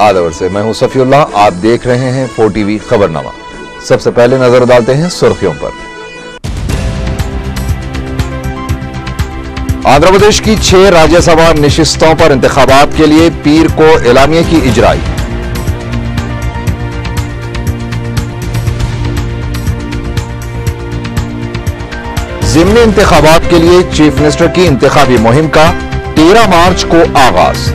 आदवर से। मैं हूँ सफीउल्लाह, आप देख रहे हैं फोर टीवी खबरनामा। सबसे पहले नज़र डालते हैं सुर्खियों पर। आंध्र प्रदेश की छह राज्यसभा निशिस्तों पर इंतखाबात के लिए पीर को एलामिया की इजराई। जिमनी इंतखाबात के लिए चीफ मिनिस्टर की इंतखाबी मुहिम का 13 मार्च को आगाज़।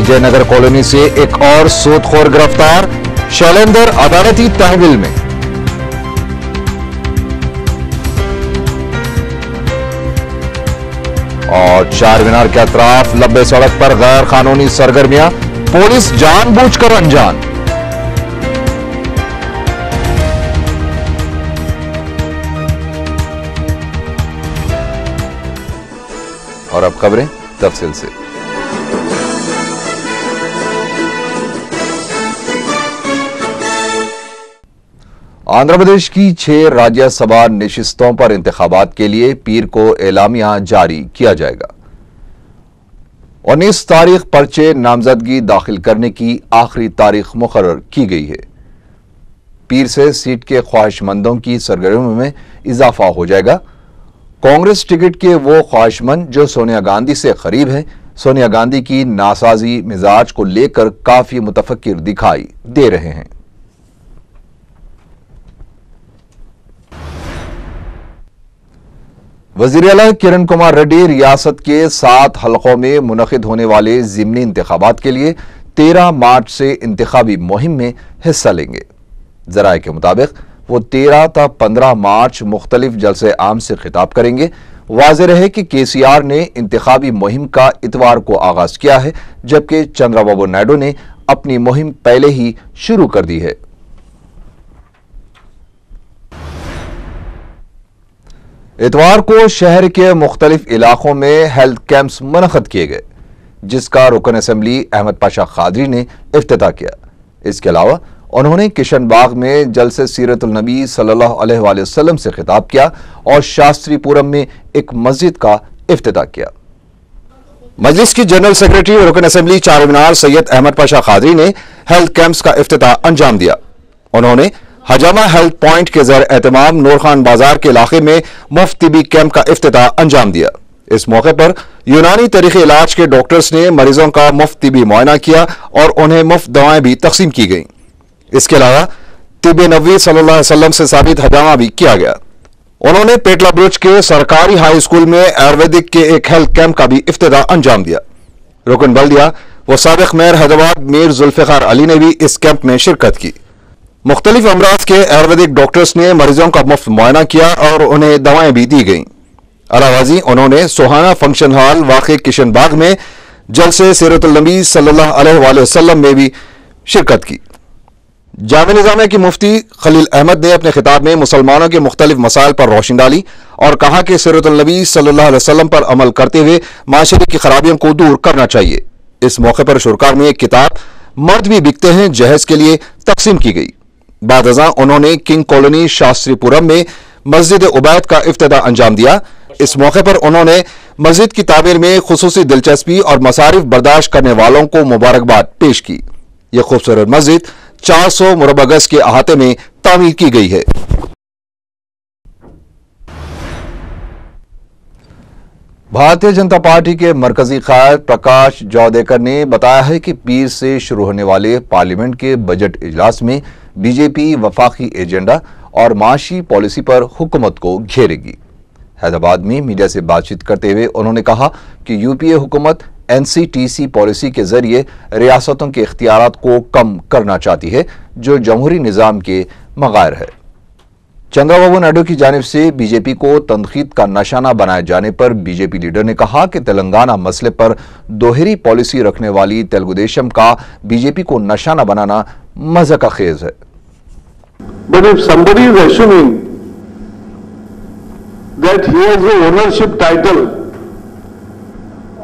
विजयनगर कॉलोनी से एक और सूदखोर गिरफ़्तार, शैलेंदर अदालती तहवील में। और चार मीनार के अतराफ लंबे सड़क पर गैर कानूनी सरगर्मियाँ, पुलिस जानबूझकर अनजान। और अब खबरें तफसील से। आंध्र प्रदेश की छह राज्यसभा निशिस्तों पर इंतबात के लिए पीर को एलामिया जारी किया जाएगा। उन्नीस तारीख पर्चे नामजदगी दाखिल करने की आखिरी तारीख मुकर की गई है। पीर से सीट के ख्वाहिशमंदों की सरगर्मियों में इजाफा हो जाएगा। कांग्रेस टिकट के वो ख्वाहिशमंद जो सोनिया गांधी से करीब हैं, सोनिया गांधी की नासाजी मिजाज को लेकर काफ़ी मुतफिर दिखाई दे रहे हैं। वज़ीर अला किरण कुमार रेड्डी रियासत के सात हलकों में मुनद होने वाले जिमनी इंतबात के लिए तेरह मार्च से इंतबी मुहिम में हिस्सा लेंगे। जराये के मुताबिक वो तेरह ता पंद्रह मार्च मुख्तलिफ़ जलसे आम से खिताब करेंगे। वाज रहे कि के सी आर ने इंतबी मुहिम का इतवार को आगाज़ किया है, जबकि चंद्रबाबू नायडू ने अपनी मुहिम पहले ही शुरू कर दी है। इतवार को शहर के मुख्तलिफ़ इलाकों में हेल्थ कैंप्स मनखद किए गए, जिसका रुकन असम्बली अहमद पाशा खादरी ने अफ्ताह किया। इसके अलावा, उन्होंने किशन बाग में जल से सीरतुलनबी वसल्लम से खिताब किया और शास्त्रीपुरम में एक मस्जिद का अफ्ताह किया। मजलिस की जनरल सेक्रेटरी और रुकन असम्बली चार मीनार सैयद अहमद पाशा खादरी ने हेल्थ कैंप्स का अफ्ताह अंजाम दिया। उन्होंने हजामा हेल्थ पॉइंट के जर एहतमाम नूरखान बाज़ार के इलाके में मुफ़्त तिबी कैंप का अफ्ताह अंजाम दिया। इस मौके पर यूनानी तरीके इलाज के डॉक्टर्स ने मरीजों का मुफ़्त तिबी मुआयना किया और उन्हें मुफ़्त दवाएँ भी तकसीम की गईं। इसके अलावा तिब नबी सल्लाम से साबित हजामा भी किया गया। उन्होंने पेटला ब्रुज के सरकारी हाई स्कूल में आयुर्वेदिक के एक हेल्थ कैंप का भी इफ्तः अंजाम दिया। रुकन बल्दिया, व सबक मेयर हैदराबाद मीर जुल्फ़ार अली ने भी इस कैंप में शिरकत की। मुख्तलिफ़ अमराज के आयुर्वेदिक डॉक्टर्स ने मरीजों का मुफ़्त मुआयना किया और उन्हें दवाएँ भी दी गईं। अलावाजी, उन्होंने सोहाना फ़ंक्शन हॉल वाक़ किशन बाग में जल से सल्लल्लाहु वसल्लम में भी शिरकत की। जाम निजामिया की मुफ्ती खलील अहमद ने अपने खिताब में मुसलमानों के मुख्तलिफ़ मसाइल पर रोशनी डाली और कहा कि सीरतुलनबी सल्लल्लाहु अलैहि वसल्लम पर अमल करते हुए माशरे की खराबियों को दूर करना चाहिए। इस मौके पर शुरकार में एक किताब, मर्द भी बिकते हैं, जहेज के लिए तकसीम की गई। बाद उन्होंने किंग कॉलोनी शास्त्रीपुरम में मस्जिद उबैद का इफ्तः अंजाम दिया। इस मौके पर उन्होंने मस्जिद की तामीर में खसूस दिलचस्पी और मसारिफ बर्दाश्त करने वालों को मुबारकबाद पेश की। यह खूबसूरत मस्जिद 400 मुरबा गज के अहाते में तामीर की गई है। भारतीय जनता पार्टी के मरकजी कायद प्रकाश जावड़ेकर ने बताया है कि पीर से शुरू होने वाले पार्लियामेंट के बजट इजलास में बीजेपी वफाकी एजेंडा और माशी पॉलिसी पर हुकूमत को घेरेगी। हैदराबाद में मीडिया से बातचीत करते हुए उन्होंने कहा कि यूपीए हुकूमत एनसीटीसी पॉलिसी के ज़रिए रियासतों के इख्तियार को कम करना चाहती है, जो जमहूरी निज़ाम के मगायर है। चंद्रबाबू नायडू की जानब से बीजेपी को तनखीद का निशाना बनाए जाने पर बीजेपी लीडर ने कहा कि तेलंगाना मसले पर दोहरी पॉलिसी रखने वाली तेलुगुदेशम का बीजेपी को निशाना बनाना मज़ा का खेज है that he has ownership title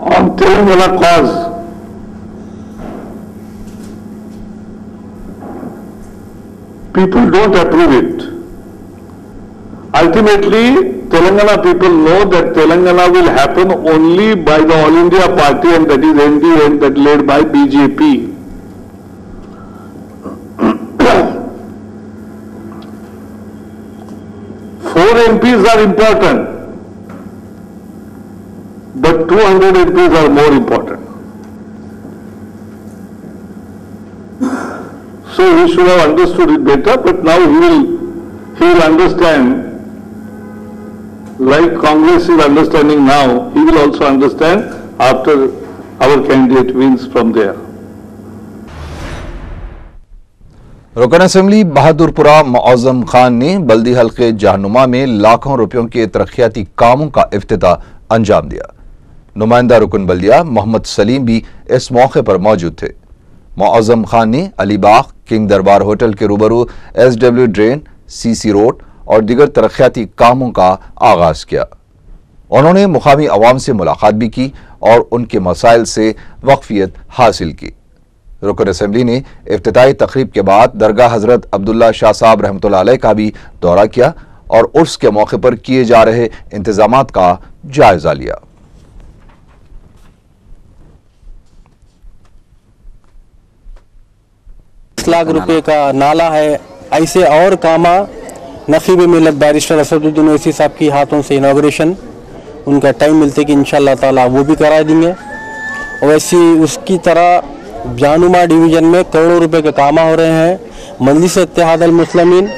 on Telangana cause, people don't approve it. Ultimately, Telangana people know that Telangana will happen only by the All India Party and that is NDA and that led by BJP. Four MPs are important, but 200 MPs are more important. So he should have understood it better, but now he will, he will understand, like Congress is understanding now, he will also understand after our candidate wins from there. रुकन assembly Bahadurpura Maujam Khan ने बल्दी हल्के जहनुमा में लाखों रुपयों के तरक्याती कामों का अफ्ताह अंजाम दिया नुमाइंदा रुकन बल्दिया मोहम्मद सलीम भी इस मौके पर मौजूद थे मौजम खान ने अलीबाग किंग दरबार होटल के रूबरू S W drain C C road और दिगर तरक्याती कामों का आगाज़ किया। उन्होंने मुकामी अवाम से मुलाकात भी की और उनके मसाइल से वक्फियत हासिल की। रुकन असम्बली ने इफ्ताही तकरीब के बाद दरगाह हज़रत अब्दुल्ला शाह साहब रहमत का भी दौरा किया और उर्स के मौके पर किए जा रहे इंतज़ाम का जायजा लिया। लाख रुपए का नाला है, ऐसे और कामा नकीब मिलत बैरिस्टर असदुद्दीन ओवैसी साहब की हाथों से इनाग्रेशन उनका टाइम मिलते कि इन ताला वो भी करा देंगे। वैसी उसकी तरह जानुमा डिवीज़न में करोड़ों रुपए के कामा हो रहे हैं। मजलिस इतिहाद मुसलमिन,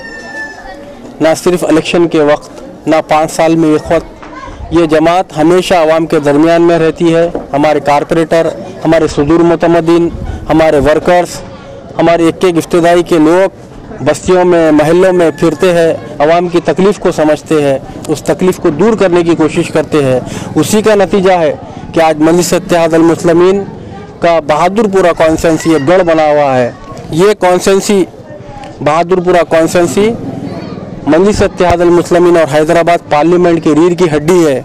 ना सिर्फ़ इलेक्शन के वक्त, ना पाँच साल में एक वक्त ये जमात हमेशा आवाम के दरमियान में रहती है। हमारे कारपोरेटर हमारे सदूर मतमदीन हमारे वर्कर्स हमारे एक एक इफ्तदाई के लोग बस्तियों में, महलों में फिरते हैं आवाम की तकलीफ़ को समझते हैं, उस तकलीफ़ को दूर करने की कोशिश करते हैं। उसी का नतीजा है कि आज मजलिस मुसलमिन का बहादुरपुरा कॉन्सेंसी एक गढ़ बना हुआ है। ये कॉन्सेंसी बहादुरपुरा कॉन्सेंसी मजलिस मुसलमिन और हैदराबाद पार्लियामेंट की रीढ़ की हड्डी है।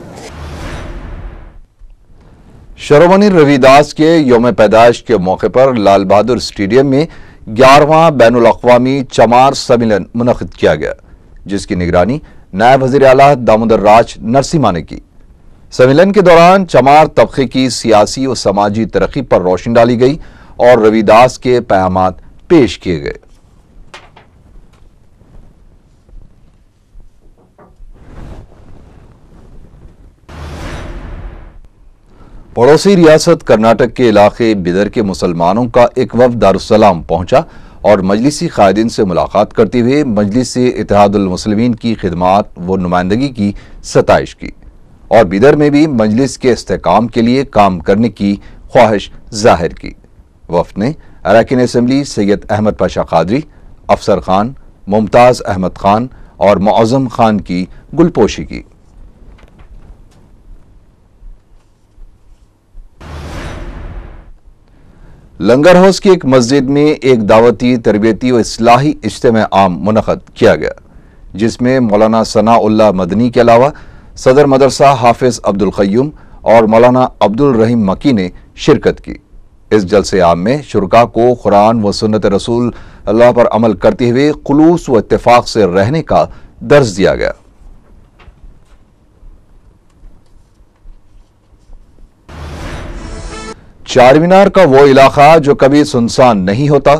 शरोमनी रविदास के योम पैदाइश के मौके पर लाल बहादुर स्टेडियम में ग्यारहवा बैन अवी चमार सम्मेलन मुनद किया गया, जिसकी निगरानी नायब वज़ीर अला दामोदर राज नरसिम्हा ने की। सम्मेलन के दौरान चमार तबके की सियासी और समाजी तरक्की पर रोशनी डाली गई और रविदास के पैमात पेश किए गए। पड़ोसी रियासत कर्नाटक के इलाके बिदर के मुसलमानों का एक वफ दारुसलाम पहुँचा और मजलिसी कायदीन से मुलाकात करते हुए मजलिस इतिहादुलमसलमिन की खिदमत व नुमाइंदगी की सतश की और बिदर में भी मजलिस के इसकाम के लिए काम करने की ख्वाहिश ज़ाहिर की। वफ ने अरकान असम्बली सैयद अहमद पाशा कादरी, अफसर खान, मुमताज़ अहमद खान और मौज़म खान की गुलपोशी की। लंगर हाउस की एक मस्जिद में एक दावती तरबियती व इसलाही इज्तम आम मुनद किया गया, जिसमें मौलाना सनाउल्ला मदनी के अलावा सदर मदरसा हाफिज अब्दुल क़य्यूम और मौलाना अब्दुल रहीम मकी ने शिरकत की। इस जलसे आम में शुरा को कुरान व सुनत रसूल अल्लाह पर अमल करते हुए खलूस व इतफाक़ से रहने का दर्ज दिया गया। चारमीनार का वो इलाका जो कभी सुनसान नहीं होता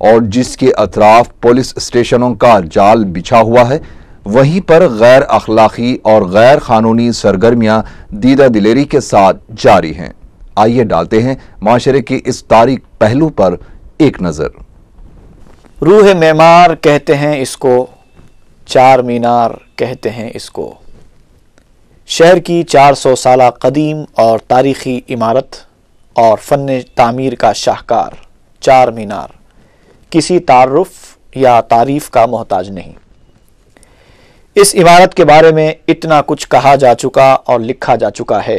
और जिसके अतराफ पुलिस स्टेशनों का जाल बिछा हुआ है, वहीं पर गैर अखलाकी और गैर कानूनी सरगर्मियाँ दीदा दिलेरी के साथ जारी हैं। आइए डालते हैं माशरे के इस तारीख पहलू पर एक नज़र। रूह मेमार कहते हैं इसको चार मीनार कहते हैं इसको। शहर की 400 साल कदीम और तारीखी इमारत और फ़न तामीर का शाहकार, चार मीनार। किसी तारफ़ या तारीफ़ का मोहताज नहीं। इस इमारत के बारे में इतना कुछ कहा जा चुका और लिखा जा चुका है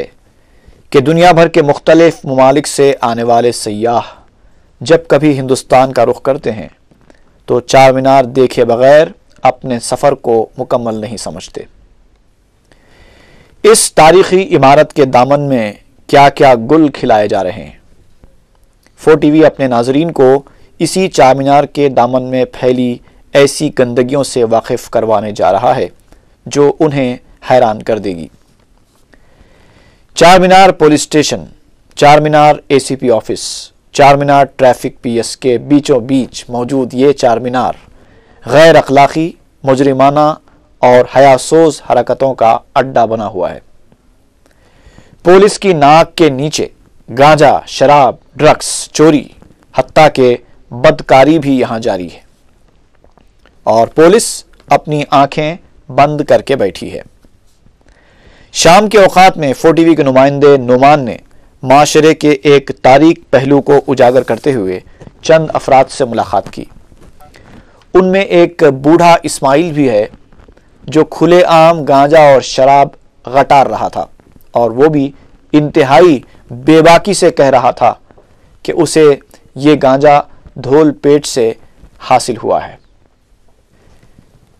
कि दुनिया भर के मुख्तलिफ़ ममालिक से आने वाले सयाह, जब कभी हिंदुस्तान का रुख करते हैं तो चार मीनार देखे बगैर अपने सफ़र को मुकम्मल नहीं समझते। इस तारीखी इमारत के दामन में क्या क्या गुल खिलाए जा रहे हैं। फो टीवी अपने नाजरीन को इसी चार मीनार के दामन में फैली ऐसी गंदगियों से वाकिफ करवाने जा रहा है, जो उन्हें हैरान कर देगी। चार मीनार पुलिस स्टेशन चार मीनार एसीपी ऑफ़िस चार मीनार ट्रैफ़िक पीएस के बीचों बीच मौजूद ये चार मीनार गैर अखलाकी मुजरिमाना और हयासोज हरकतों का अड्डा बना हुआ है। पुलिस की नाक के नीचे गांजा, शराब, ड्रग्स, चोरी, हत्या के बदकारी भी यहाँ जारी है। और पुलिस अपनी आँखें बंद करके बैठी है। शाम के औकात में फोटीवी के नुमाइंदे नुमान ने माशरे के एक तारीख पहलू को उजागर करते हुए चंद अफराद से मुलाकात की। उनमें एक बूढ़ा इस्माइल भी है जो खुलेआम गांजा और शराब गटार रहा था। और वो भी इंतहाई बेबाकी से कह रहा था कि उसे ये गांजा धोल पेट से हासिल हुआ है।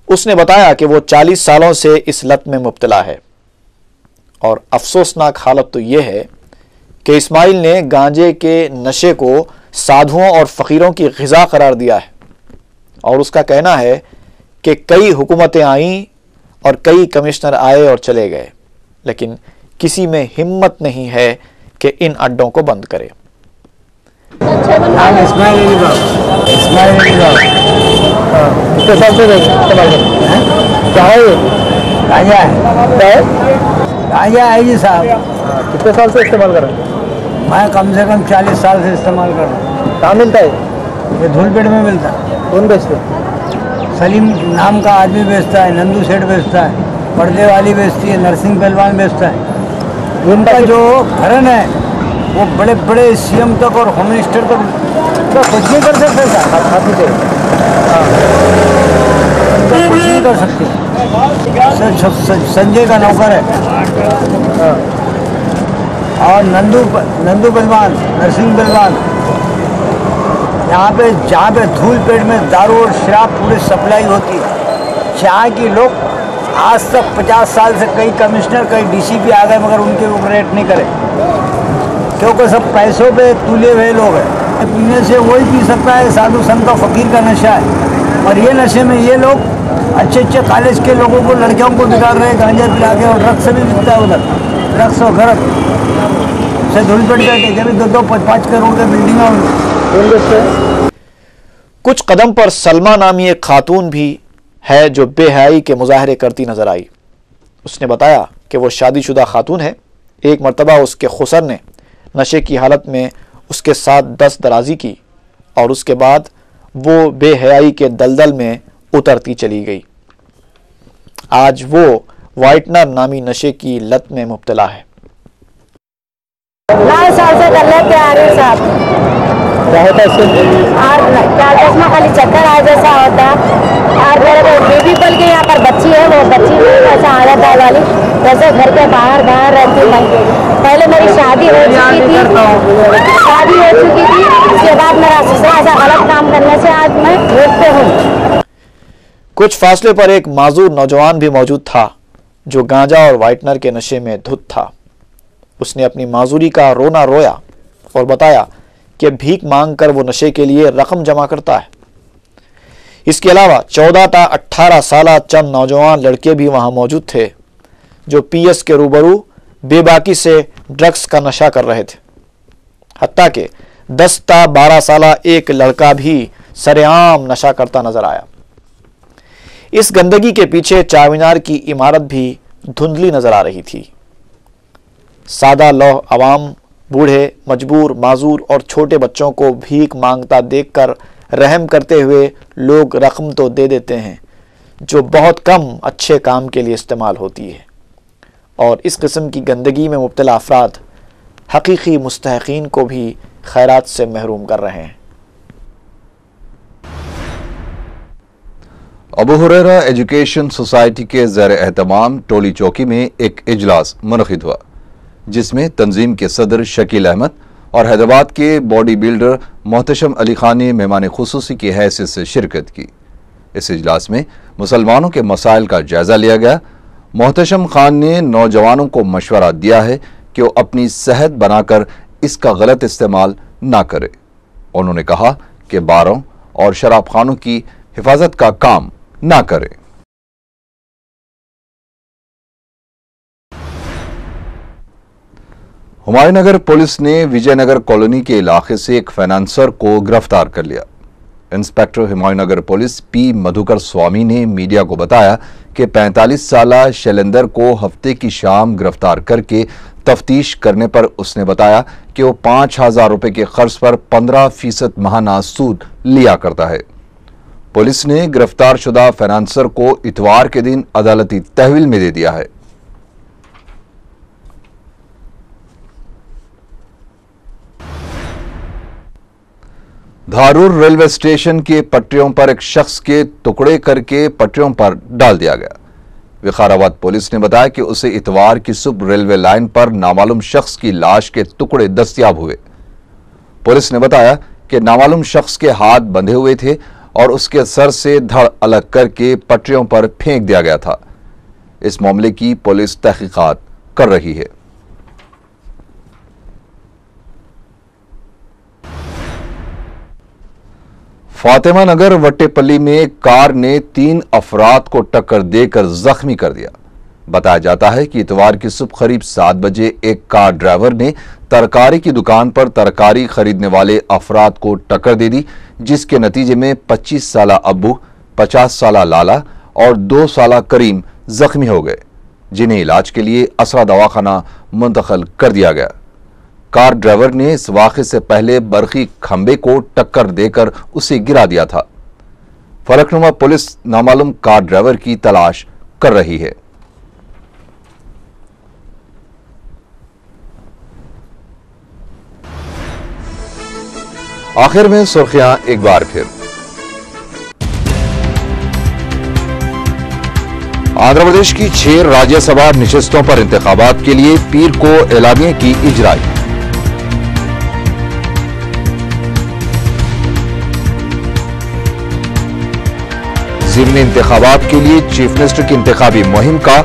उसने बताया कि वो 40 सालों से इस लत में मुबतला है। और अफसोसनाक हालत तो यह है कि इस्माइल ने गांजे के नशे को साधुओं और फ़कीरों की गज़ा करार दिया है। और उसका कहना है कि कई हुकूमतें आईं और कई कमिश्नर आए और चले गए। लेकिन किसी में हिम्मत नहीं है कि इन अड्डों को बंद करे कितने साल से इस्तेमाल हैं है है है है साहब कितने साल से कर रहे हैं मैं कम से कम चालीस साल से इस्तेमाल कर रहा हूँ कहाँ मिलता है ये धूलपेट में मिलता है कौन बेचते सलीम नाम का आदमी बेचता है नंदू सेठ बेचता है पर्दे वाली बेचती है नरसिंह पहलवान बेचता है उनका जो भरण है, वो बड़े बड़े सीएम तक और होम मिनिस्टर तक तो कुछ नहीं कर सकते। साहब खाती से तो कुछ नहीं कर सकते। संजय का नौकर है। और नंदू नंदू पहलवान नरसिंह पहलवान यहाँ पे, जहाँ पे धूल पेट में दारू और शराब पूरी सप्लाई होती है। चाय की लोग आज तक 50 साल से कई कमिश्नर, कई डीसीपी आ गए, मगर उनके ऊपर रेट नहीं करे। क्योंकि सब पैसों पे तुले हुए लोग हैं। पीने से वही पी सकता है, साधु संत और फकीर का नशा है। और ये नशे में ये लोग अच्छे अच्छे कॉलेज के लोगों को, लड़कियों को बिगाड़ रहे हैं, गांजा पिला के, और ड्रग्स भी बिकता है उधर। ड्रग्स और घर से धूल पेट बैठे जब दो दो, पाँच करोड़ के बिल्डिंग कुछ कदम पर सलमा नामी एक खातून भी है जो बेहयाई के मुजाहरे करती नज़र आई। उसने बताया कि वो शादीशुदा खातून है। एक मरतबा उसके खुसर ने नशे की हालत में उसके साथ दस दराजी की और उसके बाद वो बेहयाई के दलदल में उतरती चली गई। आज वो वाइटनर नामी नशे की लत में मुबतला है। क्या होता है इससे और क्या चश्मा खाली चक्कर आ जैसा होता है। और मेरे को बेबी पल के यहाँ पर बच्ची है वो बच्ची भी ऐसा आदत है वाली जैसे घर के बाहर बाहर रहती मैं पहले मेरी शादी हो चुकी थी। शादी हो चुकी थी उसके बाद मेरा ससुरा ऐसा गलत काम करने से आज मैं रोड पे हूँ। कुछ फासले पर एक माजूर नौजवान भी मौजूद था जो गांजा और वाइटनर के नशे में धुत था। उसने अपनी माजूरी का रोना रोया और बताया कि भीख मांगकर वो नशे के लिए रकम जमा करता है। इसके अलावा 14 ता 18 साल चंद नौजवान लड़के भी वहाँ मौजूद थे, जो पीएस के रूबरू बेबाकी से ड्रग्स का नशा कर रहे थे। हत्या के 10 ता 12 साल एक लड़का भी सरेआम नशा करता नज़र आया। इस गंदगी के पीछे चारमीनार की इमारत भी धुंधली नज़र आ रही थी। सादा लौह अवाम बूढ़े, मजबूर, माजूर और छोटे बच्चों को भीख माँगता देखकर रहम करते हुए लोग रकम तो दे देते हैं, जो बहुत कम अच्छे काम के लिए इस्तेमाल होती है। और इस किस्म की गंदगी में मुबतला अफराद हकीकी मुस्तकिन को भी खैरात से महरूम कर रहे हैं। अबू हुरैरा एजुकेशन सोसाइटी के ज़र एहतमाम टोली चौकी में एक इजलास मनद हुआ। जिसमें तंजीम के सदर शकील अहमद और हैदराबाद के बॉडी बिल्डर मोहतशम अली खान ने मेहमान खसूसी की हैसियत से शिरकत की। इस इजलास में मुसलमानों के मसाइल का जायजा लिया गया। मोहतशम खान ने नौजवानों को मशवरा दिया है कि वो अपनी सेहत बनाकर इसका गलत इस्तेमाल ना करे। उन्होंने कहा कि बारों और शराब खानों की हिफाजत का काम ना करें। हुमायूंनगर पुलिस ने विजयनगर कॉलोनी के इलाके से एक फाइनेंसर को गिरफ़्तार कर लिया। Inspector Humayunnagar police P Madhukar Swamy ने मीडिया को बताया कि 45 साल शैलेंदर को हफ़्ते की शाम गिरफ़्तार करके तफ्तीश करने पर उसने बताया कि वो पाँच हज़ार रुपए के खर्च पर 15 फ़ीसद महाना सूद लिया करता है। पुलिस ने गिरफ़्तार शुदा फाइनेंसर को इतवार के दिन अदालती तहवील में दे दिया है। धारूर रेलवे स्टेशन के पटरियों पर एक शख्स के टुकड़े करके पटरियों पर डाल दिया गया। विखाराबाद पुलिस ने बताया कि उसे इतवार की सुबह रेलवे लाइन पर नामालूम शख्स की लाश के टुकड़े दस्तियाब हुए। पुलिस ने बताया कि नामालूम शख्स के हाथ बंधे हुए थे और उसके सर से धड़ अलग करके पटरियों पर फेंक दिया गया था। इस मामले की पुलिस तहकीकात कर रही है। फातिमा नगर वट्टेपल्ली में कार ने तीन अफराद को टक्कर देकर जख्मी कर दिया। बताया जाता है कि इतवार की सुबह करीब सात बजे एक कार ड्राइवर ने तरकारी की दुकान पर तरकारी खरीदने वाले अफराद को टक्कर दे दी, जिसके नतीजे में 25 साल अब्बू 50 साल लाला और दो साल करीम जख्मी हो गए, जिन्हें इलाज के लिए असरा दवाखाना मुंतकल कर दिया गया। कार ड्राइवर ने इस वाक़े से पहले बरखी खंबे को टक्कर देकर उसे गिरा दिया था। फरकनुमा पुलिस नामालूम कार ड्राइवर की तलाश कर रही है। आखिर में सुर्खियाँ एक बार फिर। आंध्र प्रदेश की छह राज्यसभा निशस्तों पर इंतबात के लिए पीर को एलामिया की इजराई। जिमनी इंतबात के लिए चीफ मिनिस्टर की इंतबी मुहिम का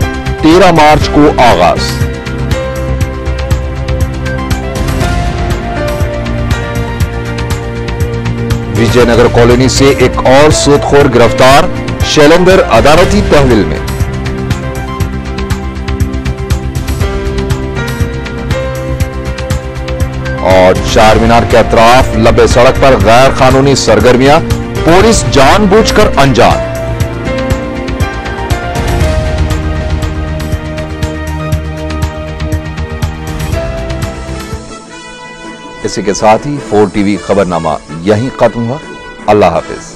13 मार्च को आगाज़। विजयनगर कॉलोनी से एक और सूदखोर गिरफ़्तार, शैलेंदर अदालती तहवील में। और चार मीनार के अतराफ लबे सड़क पर गैर कानूनी सरगर्मियाँ, पुलिस जानबूझकर अनजान। इसी के साथ ही फोर टीवी खबरनामा यहीं खत्म हुआ। अल्लाह हाफिज।